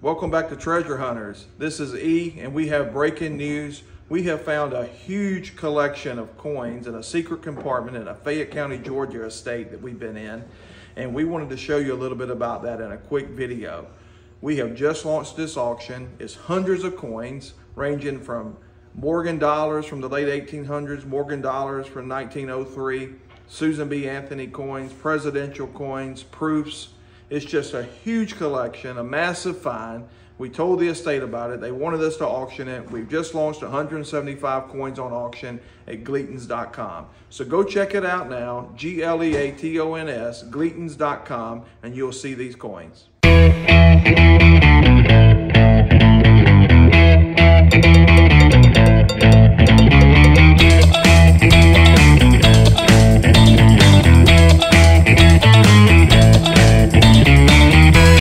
Welcome back to Treasure Hunters. This is E, and we have breaking news. We have found a huge collection of coins in a secret compartment in a Fayette County, Georgia estate that we've been in, and we wanted to show you a little bit about that in a quick video. We have just launched this auction. It's hundreds of coins ranging from Morgan dollars from the late 1800s, Morgan dollars from 1903, Susan B. Anthony coins, presidential coins, proofs, it's just a huge collection, a massive find. We told the estate about it. They wanted us to auction it. We've just launched 175 coins on auction at gleatons.com. So go check it out now, G-L-E-A-T-O-N-S, gleatons.com, and you'll see these coins.